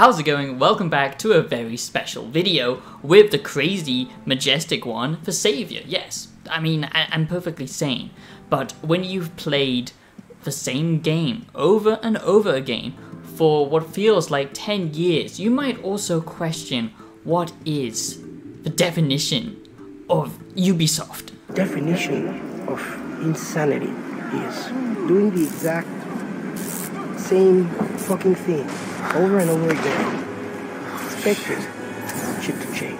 How's it going? Welcome back to a very special video with the crazy, majestic one for Savior. Yes, I mean, I- I'm perfectly sane. But when you've played the same game over and over again for what feels like 10 years, you might also question what is the definition of Ubisoft. definition of insanity is doing the exact same fucking thing over and over again, expecting shit to change.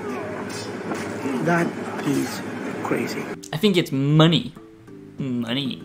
That is crazy. I think it's money. Money.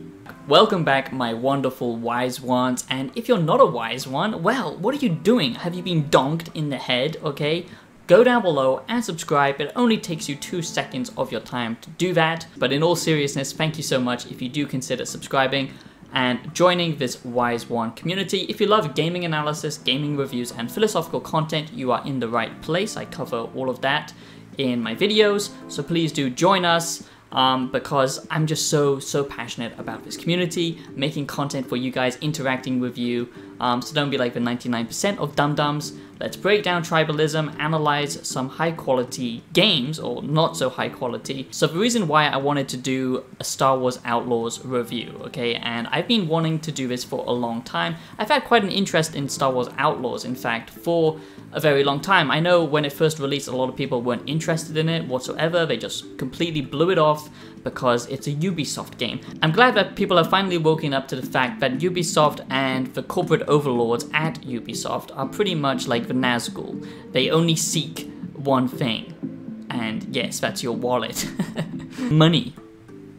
Welcome back, my wonderful wise ones. And if you're not a wise one, well, what are you doing? Have you been donked in the head? Okay. Go down below and subscribe. It only takes you two seconds of your time to do that. But in all seriousness, thank you so much if you do consider subscribing and joining this Wise One community. If you love gaming analysis, gaming reviews, and philosophical content, you are in the right place. I cover all of that in my videos, so please do join us um, because I'm just so, so passionate about this community, making content for you guys, interacting with you. Um, so don't be like the 99% of dum dums. Let's break down tribalism, analyze some high quality games, or not so high quality. So, the reason why I wanted to do a Star Wars Outlaws review, okay, and I've been wanting to do this for a long time. I've had quite an interest in Star Wars Outlaws, in fact, for a very long time. I know when it first released, a lot of people weren't interested in it whatsoever. They just completely blew it off because it's a Ubisoft game. I'm glad that people have finally woken up to the fact that Ubisoft and the corporate overlords at Ubisoft are pretty much like the Nazgul. They only seek one thing. And yes, that's your wallet. Money.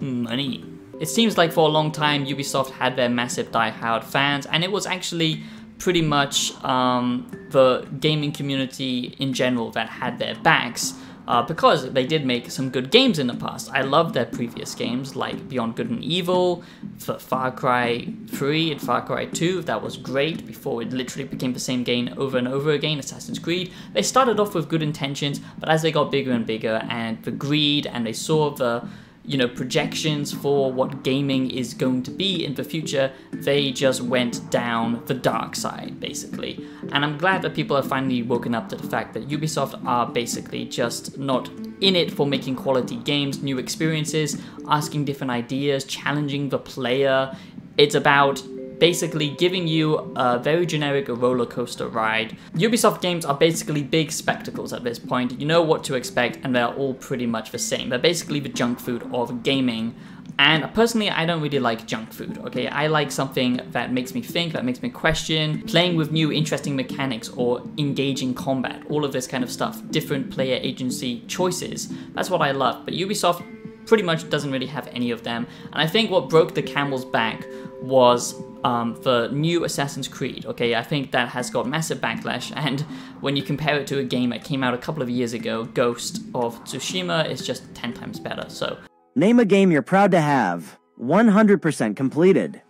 Money. It seems like for a long time Ubisoft had their massive die-hard fans, and it was actually pretty much um, the gaming community in general that had their backs. Uh, because they did make some good games in the past. I love their previous games like Beyond Good and Evil, for Far Cry 3 and Far Cry 2, that was great before it literally became the same game over and over again, Assassin's Creed. They started off with good intentions, but as they got bigger and bigger and the greed and they saw the you know, projections for what gaming is going to be in the future, they just went down the dark side, basically. And I'm glad that people have finally woken up to the fact that Ubisoft are basically just not in it for making quality games, new experiences, asking different ideas, challenging the player. It's about basically giving you a very generic roller coaster ride. Ubisoft games are basically big spectacles at this point. You know what to expect, and they're all pretty much the same. They're basically the junk food of gaming. And personally, I don't really like junk food, okay? I like something that makes me think, that makes me question, playing with new interesting mechanics or engaging combat, all of this kind of stuff, different player agency choices. That's what I love. But Ubisoft pretty much doesn't really have any of them. And I think what broke the camel's back was um, the new Assassin's Creed. Okay, I think that has got massive backlash, and when you compare it to a game that came out a couple of years ago, Ghost of Tsushima is just 10 times better. So, Name a game you're proud to have. 100% completed.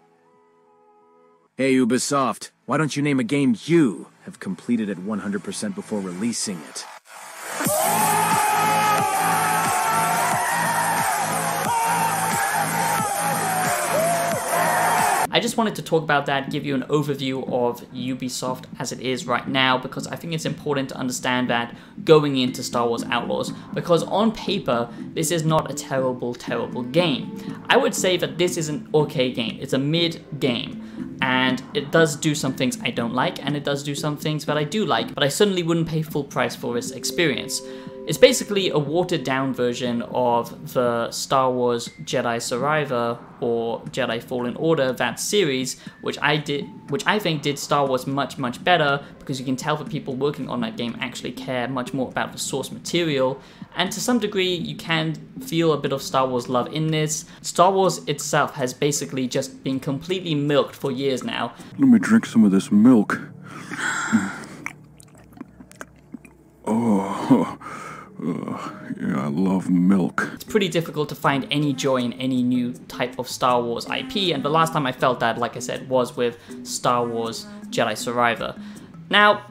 Hey Ubisoft, why don't you name a game you have completed at 100% before releasing it? I just wanted to talk about that, give you an overview of Ubisoft as it is right now, because I think it's important to understand that going into Star Wars Outlaws, because on paper, this is not a terrible, terrible game. I would say that this is an okay game. It's a mid game, and it does do some things I don't like, and it does do some things that I do like, but I certainly wouldn't pay full price for this experience. It's basically a watered down version of the Star Wars Jedi Survivor or Jedi Fallen Order that series, which I did which I think did Star Wars much much better because you can tell the people working on that game actually care much more about the source material and to some degree you can feel a bit of Star Wars love in this. Star Wars itself has basically just been completely milked for years now. Let me drink some of this milk. Oh, uh, yeah, I love milk. It's pretty difficult to find any joy in any new type of Star Wars IP, and the last time I felt that, like I said, was with Star Wars Jedi Survivor. Now,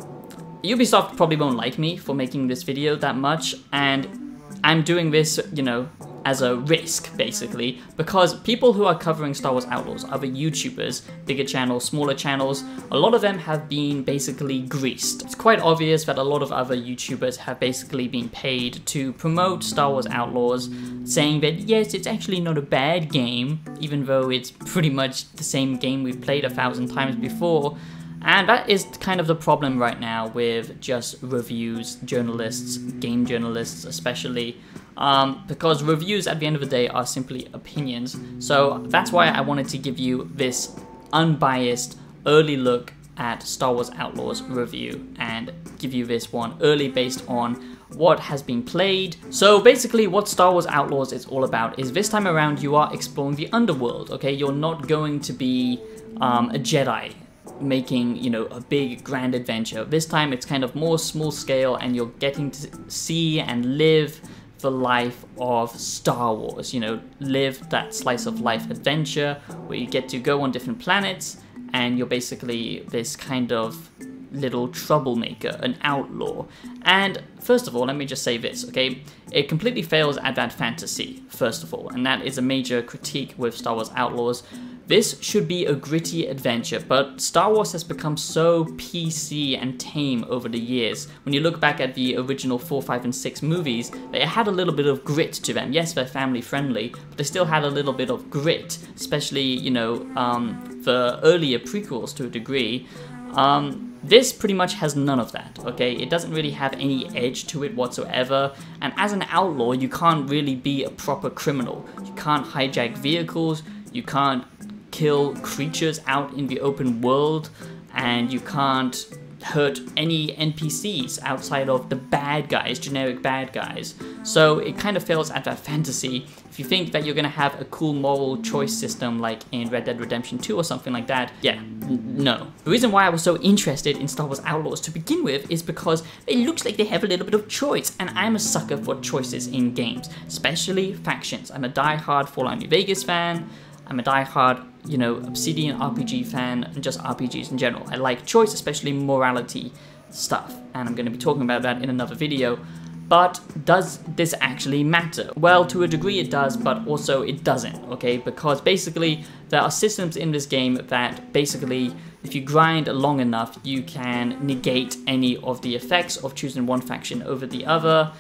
Ubisoft probably won't like me for making this video that much, and I'm doing this, you know, as a risk, basically, because people who are covering Star Wars Outlaws, other YouTubers, bigger channels, smaller channels, a lot of them have been basically greased. It's quite obvious that a lot of other YouTubers have basically been paid to promote Star Wars Outlaws, saying that yes, it's actually not a bad game, even though it's pretty much the same game we've played a thousand times before. And that is kind of the problem right now with just reviews, journalists, game journalists especially, um, because reviews at the end of the day are simply opinions. So that's why I wanted to give you this unbiased early look at Star Wars Outlaws review and give you this one early based on what has been played. So basically what Star Wars Outlaws is all about is this time around you are exploring the underworld, okay? You're not going to be um, a Jedi making, you know, a big grand adventure. This time it's kind of more small scale and you're getting to see and live the life of Star Wars, you know, live that slice of life adventure where you get to go on different planets and you're basically this kind of little troublemaker, an outlaw. And first of all, let me just say this, okay? It completely fails at that fantasy, first of all, and that is a major critique with Star Wars Outlaws. This should be a gritty adventure, but Star Wars has become so PC and tame over the years. When you look back at the original 4, 5, and 6 movies, they had a little bit of grit to them. Yes, they're family friendly, but they still had a little bit of grit, especially, you know, um, the earlier prequels to a degree. Um, this pretty much has none of that, okay? It doesn't really have any edge to it whatsoever, and as an outlaw, you can't really be a proper criminal. You can't hijack vehicles, you can't kill creatures out in the open world, and you can't hurt any NPCs outside of the bad guys, generic bad guys. So it kind of fails at that fantasy. If you think that you're gonna have a cool moral choice system like in Red Dead Redemption 2 or something like that, yeah, no. The reason why I was so interested in Star Wars Outlaws to begin with is because it looks like they have a little bit of choice, and I'm a sucker for choices in games, especially factions. I'm a die-hard Fallout New Vegas fan, I'm a die-hard, you know, Obsidian RPG fan, and just RPGs in general. I like choice, especially morality stuff, and I'm going to be talking about that in another video. But does this actually matter? Well, to a degree it does, but also it doesn't, okay? Because basically, there are systems in this game that basically, if you grind long enough, you can negate any of the effects of choosing one faction over the other,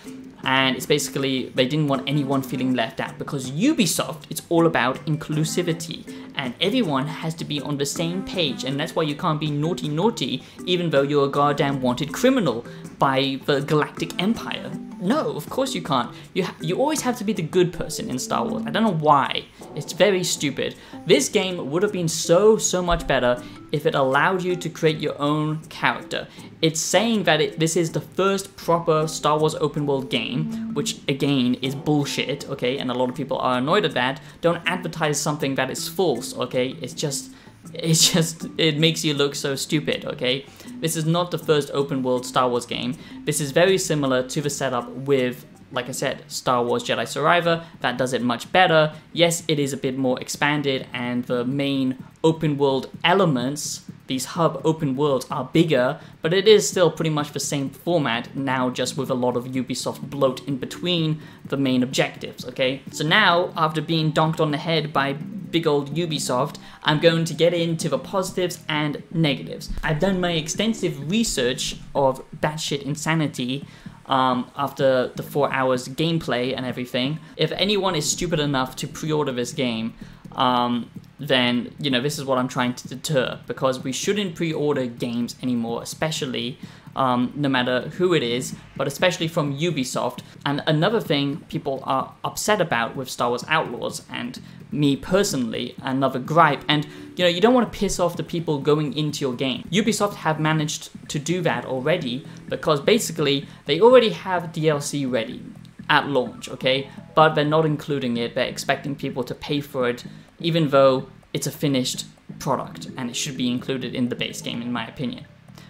and it's basically they didn't want anyone feeling left out because Ubisoft it's all about inclusivity and everyone has to be on the same page and that's why you can't be naughty naughty even though you're a goddamn wanted criminal by the Galactic Empire. No, of course you can't. You you always have to be the good person in Star Wars. I don't know why. It's very stupid. This game would have been so so much better if it allowed you to create your own character. It's saying that it, this is the first proper Star Wars open world game, which again is bullshit, okay? And a lot of people are annoyed at that. Don't advertise something that is false, okay? It's just it's just it makes you look so stupid okay this is not the first open world star wars game this is very similar to the setup with like I said, Star Wars Jedi Survivor, that does it much better. Yes, it is a bit more expanded, and the main open world elements, these hub open worlds, are bigger, but it is still pretty much the same format, now just with a lot of Ubisoft bloat in between the main objectives, okay? So now, after being donked on the head by big old Ubisoft, I'm going to get into the positives and negatives. I've done my extensive research of batshit insanity um, after the four hours gameplay and everything. If anyone is stupid enough to pre-order this game, um, then you know this is what I'm trying to deter because we shouldn't pre-order games anymore, especially um, no matter who it is, but especially from Ubisoft. And another thing people are upset about with Star Wars Outlaws, and me personally, another gripe, and you know, you don't want to piss off the people going into your game. Ubisoft have managed to do that already because basically they already have DLC ready at launch, okay? But they're not including it, they're expecting people to pay for it, even though it's a finished product and it should be included in the base game, in my opinion.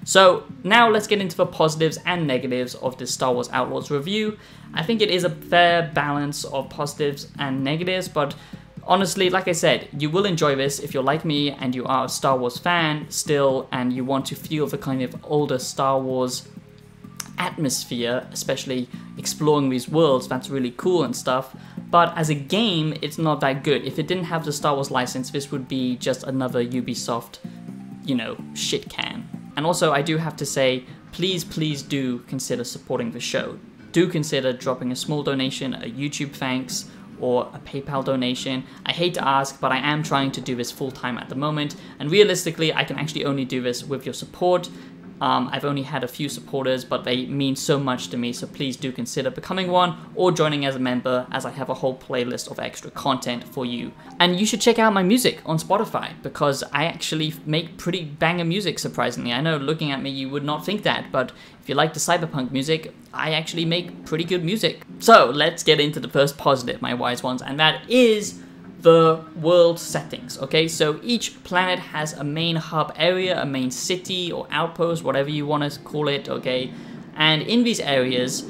So now let's get into the positives and negatives of this Star Wars Outlaws review. I think it is a fair balance of positives and negatives, but honestly, like I said, you will enjoy this if you're like me and you are a Star Wars fan still and you want to feel the kind of older Star Wars atmosphere, especially exploring these worlds, that's really cool and stuff. but as a game, it's not that good. If it didn't have the Star Wars license, this would be just another Ubisoft, you know, shit can. And also, I do have to say, please, please do consider supporting the show. Do consider dropping a small donation, a YouTube thanks, or a PayPal donation. I hate to ask, but I am trying to do this full time at the moment, and realistically, I can actually only do this with your support. Um, I've only had a few supporters, but they mean so much to me, so please do consider becoming one or joining as a member, as I have a whole playlist of extra content for you. And you should check out my music on Spotify, because I actually make pretty banger music, surprisingly. I know looking at me, you would not think that, but if you like the cyberpunk music, I actually make pretty good music. So let's get into the first positive, my wise ones, and that is the world settings. Okay, so each planet has a main hub area, a main city or outpost, whatever you want to call it. Okay, and in these areas,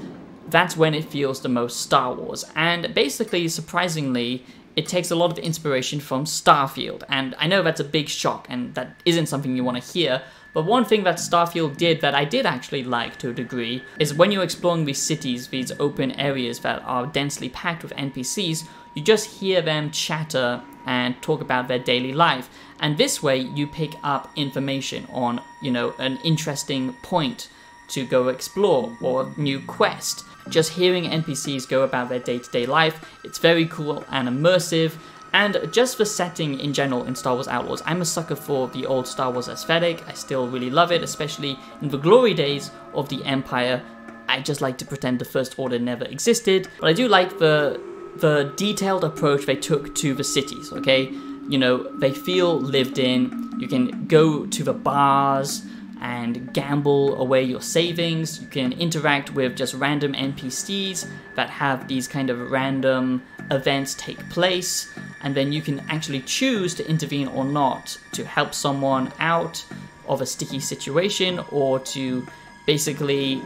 that's when it feels the most Star Wars. And basically, surprisingly, it takes a lot of inspiration from Starfield. And I know that's a big shock, and that isn't something you want to hear. But one thing that Starfield did that I did actually like to a degree is when you're exploring these cities, these open areas that are densely packed with NPCs, you just hear them chatter and talk about their daily life. And this way you pick up information on, you know, an interesting point to go explore or new quest. Just hearing NPCs go about their day-to-day life, it's very cool and immersive. And just the setting in general in Star Wars Outlaws, I'm a sucker for the old Star Wars aesthetic. I still really love it, especially in the glory days of the Empire. I just like to pretend the First Order never existed, but I do like the the detailed approach they took to the cities, okay? You know, they feel lived in. You can go to the bars and gamble away your savings. You can interact with just random NPCs that have these kind of random events take place, and then you can actually choose to intervene or not to help someone out of a sticky situation or to basically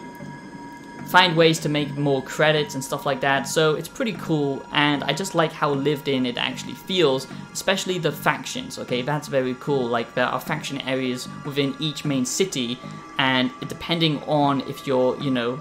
find ways to make more credits and stuff like that. So it's pretty cool, and I just like how lived in it actually feels, especially the factions. Okay, that's very cool. Like there are faction areas within each main city, and depending on if you're, you know,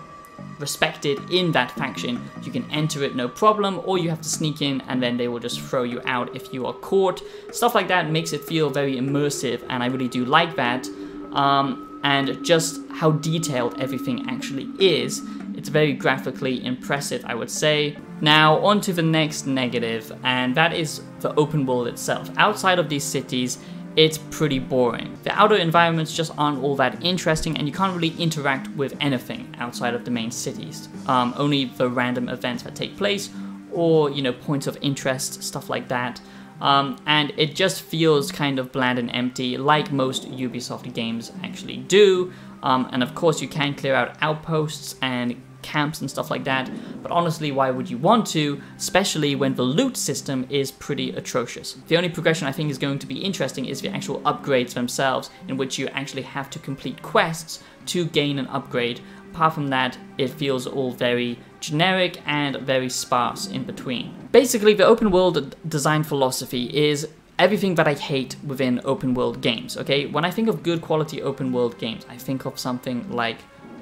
respected in that faction, you can enter it no problem, or you have to sneak in and then they will just throw you out if you are caught. Stuff like that makes it feel very immersive, and I really do like that. Um, and just how detailed everything actually is. It's very graphically impressive, I would say. Now, on to the next negative, and that is the open world itself. Outside of these cities, it's pretty boring. The outer environments just aren't all that interesting, and you can't really interact with anything outside of the main cities. Um, only the random events that take place, or you know, points of interest, stuff like that. Um, and it just feels kind of bland and empty, like most Ubisoft games actually do. Um, and of course, you can clear out outposts and camps and stuff like that, but honestly, why would you want to, especially when the loot system is pretty atrocious? The only progression I think is going to be interesting is the actual upgrades themselves, in which you actually have to complete quests to gain an upgrade. Apart from that, it feels all very generic and very sparse in between. Basically, the open world design philosophy is everything that I hate within open world games, okay? When I think of good quality open world games, I think of something like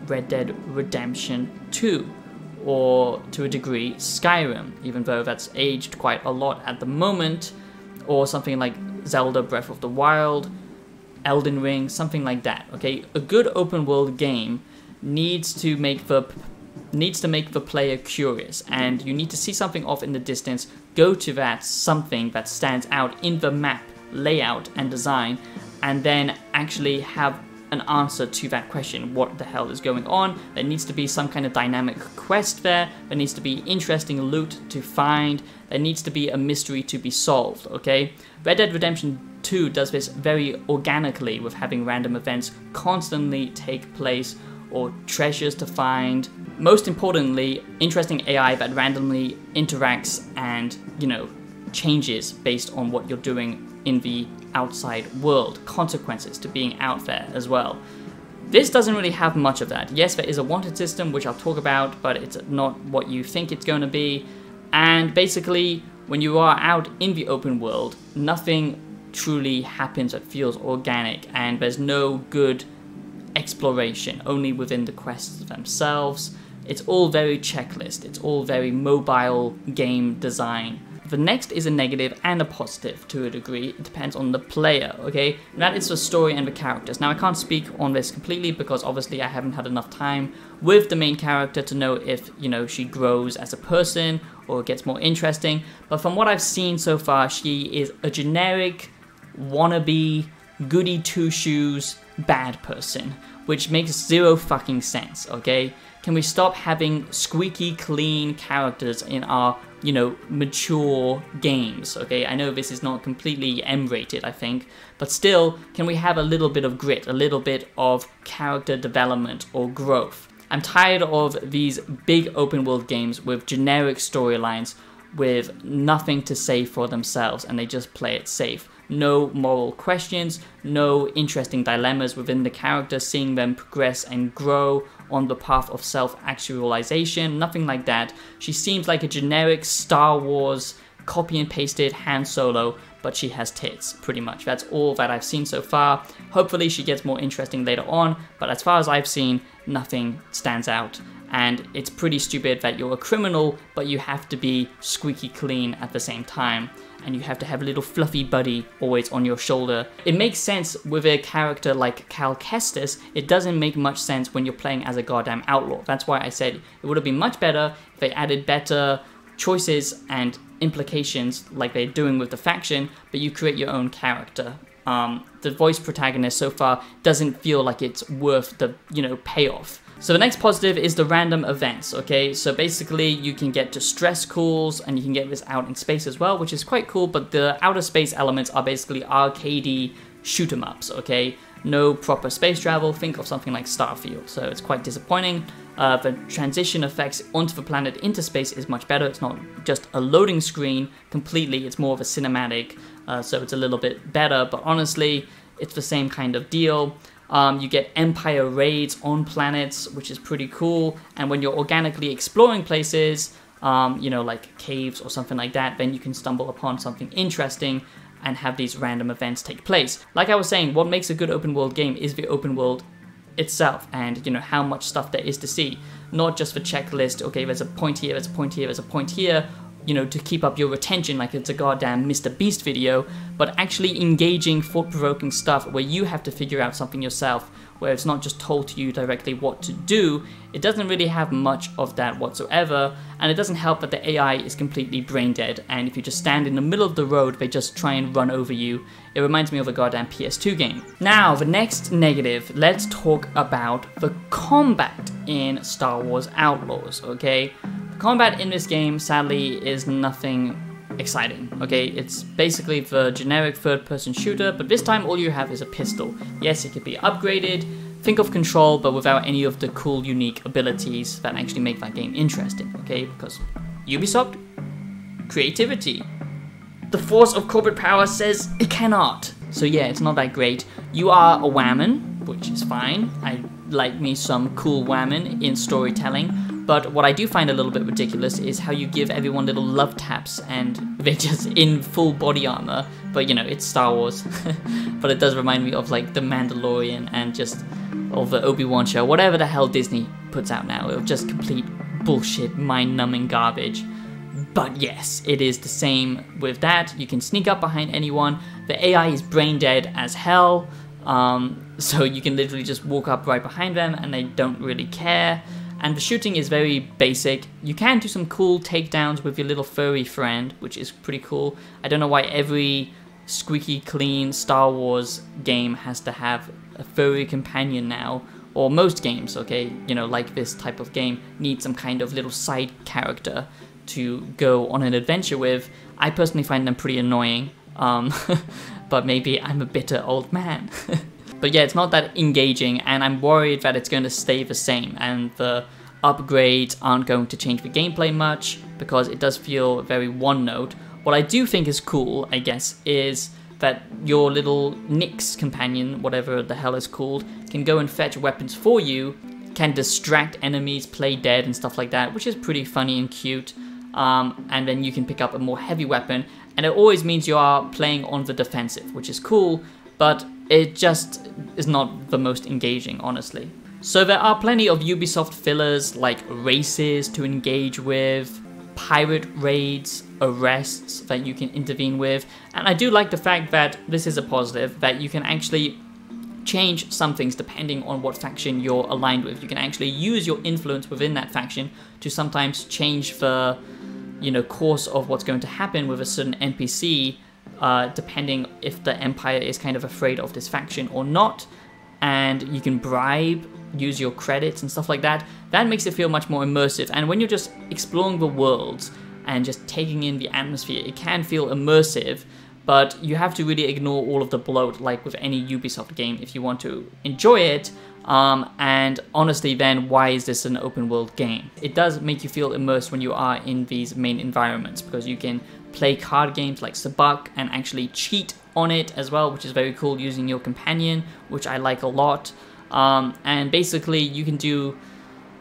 Red Dead Redemption 2, or to a degree, Skyrim, even though that's aged quite a lot at the moment, or something like Zelda Breath of the Wild, Elden Ring, something like that, okay? A good open world game needs to make the needs to make the player curious and you need to see something off in the distance, go to that something that stands out in the map layout and design and then actually have an answer to that question. What the hell is going on? There needs to be some kind of dynamic quest there. There needs to be interesting loot to find. There needs to be a mystery to be solved okay? Red dead redemption 2 does this very organically with having random events constantly take place or treasures to find most importantly interesting ai that randomly interacts and you know changes based on what you're doing in the outside world, consequences to being out there as well. This doesn't really have much of that. Yes, there is a wanted system, which I'll talk about, but it's not what you think it's going to be. And basically, when you are out in the open world, nothing truly happens that feels organic, and there's no good exploration, only within the quests themselves. It's all very checklist, it's all very mobile game design. The next is a negative and a positive to a degree. It depends on the player, okay? That is the story and the characters. Now, I can't speak on this completely because obviously I haven't had enough time with the main character to know if, you know, she grows as a person or gets more interesting. But from what I've seen so far, she is a generic, wannabe, goody two shoes, bad person, which makes zero fucking sense, okay? Can we stop having squeaky clean characters in our you know, mature games, okay? I know this is not completely M-rated, I think, but still, can we have a little bit of grit, a little bit of character development or growth? I'm tired of these big open world games with generic storylines with nothing to say for themselves and they just play it safe. No moral questions, no interesting dilemmas within the character, seeing them progress and grow on the path of self actualization, nothing like that. She seems like a generic Star Wars copy and pasted Han Solo, but she has tits, pretty much. That's all that I've seen so far. Hopefully, she gets more interesting later on, but as far as I've seen, nothing stands out. And it's pretty stupid that you're a criminal, but you have to be squeaky clean at the same time and you have to have a little fluffy buddy always on your shoulder. It makes sense with a character like Cal Kestis, it doesn't make much sense when you're playing as a goddamn outlaw. That's why I said it would have been much better if they added better choices and implications like they're doing with the faction, but you create your own character. Um, the voice protagonist so far doesn't feel like it's worth the, you know, payoff. So the next positive is the random events, okay? So basically you can get distress calls and you can get this out in space as well, which is quite cool, but the outer space elements are basically arcadey shoot 'em ups, okay? No proper space travel, think of something like Starfield, so it's quite disappointing. Uh, the transition effects onto the planet into space is much better. It's not just a loading screen completely, it's more of a cinematic, uh, so it's a little bit better, but honestly, it's the same kind of deal. Um, you get empire raids on planets, which is pretty cool. And when you're organically exploring places, um, you know, like caves or something like that, then you can stumble upon something interesting and have these random events take place. Like I was saying, what makes a good open world game is the open world itself and you know how much stuff there is to see not just the checklist okay there's a point here there's a point here there's a point here you know, to keep up your retention like it's a goddamn Mr. Beast video, but actually engaging, thought provoking stuff where you have to figure out something yourself, where it's not just told to you directly what to do. It doesn't really have much of that whatsoever, and it doesn't help that the AI is completely brain dead, and if you just stand in the middle of the road, they just try and run over you. It reminds me of a goddamn PS2 game. Now, the next negative, let's talk about the combat in Star Wars Outlaws, okay? Combat in this game, sadly, is nothing exciting, okay? It's basically the generic third-person shooter, but this time all you have is a pistol. Yes, it could be upgraded, think of control, but without any of the cool, unique abilities that actually make that game interesting, okay? Because Ubisoft, creativity. The force of corporate power says it cannot. So yeah, it's not that great. You are a whammon, which is fine. I like me some cool whammon in storytelling, but what I do find a little bit ridiculous is how you give everyone little love taps and they're just in full body armor. But you know, it's Star Wars. but it does remind me of like The Mandalorian and just of the Obi-Wan show, whatever the hell Disney puts out now. Of just complete bullshit, mind-numbing garbage. But yes, it is the same with that. You can sneak up behind anyone. The AI is brain dead as hell. Um, so you can literally just walk up right behind them and they don't really care and the shooting is very basic. You can do some cool takedowns with your little furry friend, which is pretty cool. I don't know why every squeaky clean Star Wars game has to have a furry companion now, or most games, okay, you know, like this type of game, need some kind of little side character to go on an adventure with. I personally find them pretty annoying, um, but maybe I'm a bitter old man. But yeah, it's not that engaging, and I'm worried that it's going to stay the same, and the upgrades aren't going to change the gameplay much, because it does feel very one note. What I do think is cool, I guess, is that your little Nix companion, whatever the hell is called, can go and fetch weapons for you, can distract enemies, play dead, and stuff like that, which is pretty funny and cute. Um, and then you can pick up a more heavy weapon, and it always means you are playing on the defensive, which is cool, but it just is not the most engaging, honestly. So there are plenty of Ubisoft fillers like races to engage with, pirate raids, arrests that you can intervene with, and I do like the fact that this is a positive, that you can actually change some things depending on what faction you're aligned with. You can actually use your influence within that faction to sometimes change the you know course of what's going to happen with a certain NPC uh, depending if the Empire is kind of afraid of this faction or not. And you can bribe, use your credits and stuff like that. That makes it feel much more immersive. And when you're just exploring the world and just taking in the atmosphere, it can feel immersive. But you have to really ignore all of the bloat, like with any Ubisoft game, if you want to enjoy it. Um, and honestly, then why is this an open world game? It does make you feel immersed when you are in these main environments because you can play card games like Sabacc and actually cheat on it as well, which is very cool using your companion, which I like a lot. Um, and basically, you can do,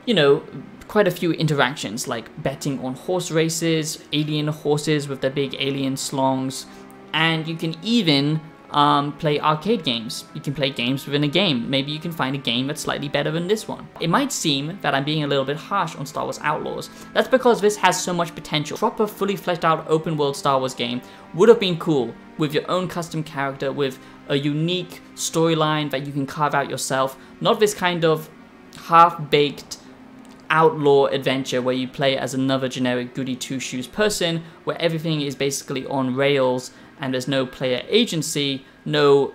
you know, quite a few interactions like betting on horse races, alien horses with their big alien slongs, and you can even um, play arcade games. You can play games within a game. Maybe you can find a game that's slightly better than this one. It might seem that I'm being a little bit harsh on Star Wars Outlaws. That's because this has so much potential. Proper, fully fleshed out open world Star Wars game would have been cool with your own custom character, with a unique storyline that you can carve out yourself. Not this kind of half-baked outlaw adventure where you play as another generic goody two-shoes person where everything is basically on rails and there's no player agency, no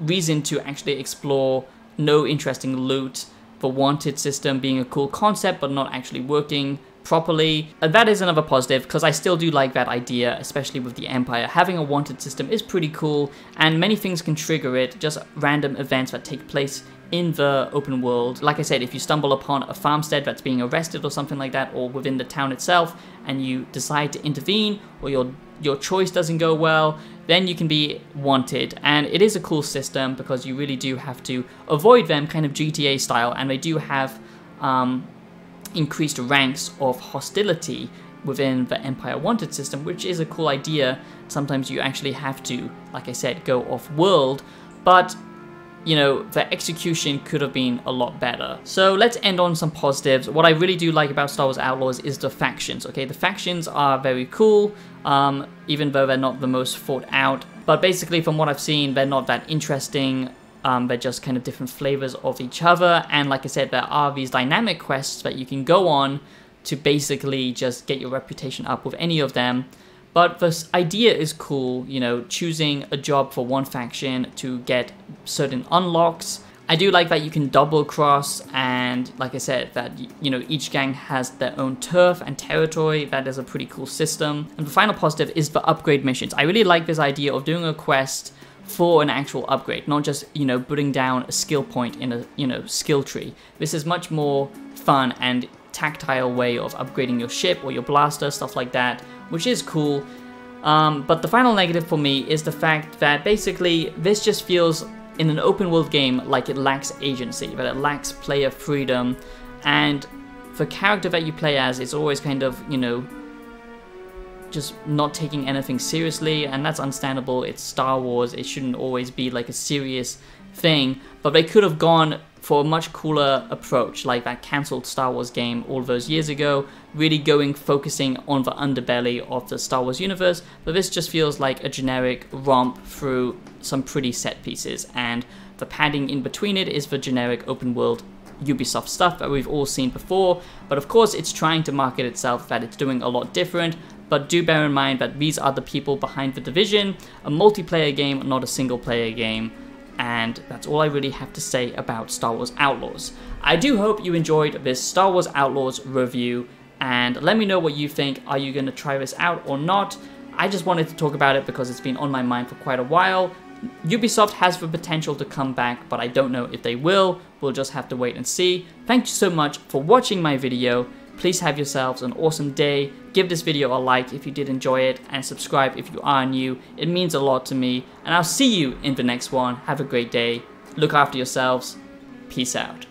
reason to actually explore, no interesting loot, the wanted system being a cool concept but not actually working properly. And that is another positive because I still do like that idea, especially with the Empire. Having a wanted system is pretty cool and many things can trigger it, just random events that take place in the open world. Like I said, if you stumble upon a farmstead that's being arrested or something like that, or within the town itself, and you decide to intervene, or your your choice doesn't go well, then you can be wanted. And it is a cool system because you really do have to avoid them, kind of GTA style, and they do have um, increased ranks of hostility within the Empire Wanted system, which is a cool idea. Sometimes you actually have to, like I said, go off world, but you know, the execution could have been a lot better. So let's end on some positives. What I really do like about Star Wars Outlaws is the factions, okay? The factions are very cool, um, even though they're not the most thought out. But basically, from what I've seen, they're not that interesting. Um, they're just kind of different flavors of each other. And like I said, there are these dynamic quests that you can go on to basically just get your reputation up with any of them. But this idea is cool, you know, choosing a job for one faction to get certain unlocks. I do like that you can double cross and like I said that you know each gang has their own turf and territory. That is a pretty cool system. And the final positive is the upgrade missions. I really like this idea of doing a quest for an actual upgrade not just you know putting down a skill point in a you know skill tree. This is much more fun and tactile way of upgrading your ship or your blaster stuff like that which is cool. Um, but the final negative for me is the fact that basically this just feels in an open world game like it lacks agency, that it lacks player freedom, and the character that you play as is always kind of, you know, just not taking anything seriously, and that's understandable. It's Star Wars, it shouldn't always be like a serious thing, but they could have gone for a much cooler approach, like that cancelled Star Wars game all those years ago, really going focusing on the underbelly of the Star Wars universe. But this just feels like a generic romp through some pretty set pieces, and the padding in between it is the generic open world Ubisoft stuff that we've all seen before. But of course, it's trying to market itself that it's doing a lot different. But do bear in mind that these are the people behind the division, a multiplayer game, not a single player game and that's all I really have to say about Star Wars Outlaws. I do hope you enjoyed this Star Wars Outlaws review, and let me know what you think. Are you going to try this out or not? I just wanted to talk about it because it's been on my mind for quite a while. Ubisoft has the potential to come back, but I don't know if they will. We'll just have to wait and see. Thank you so much for watching my video. Please have yourselves an awesome day. Give this video a like if you did enjoy it and subscribe if you are new. It means a lot to me. And I'll see you in the next one. Have a great day. Look after yourselves. Peace out.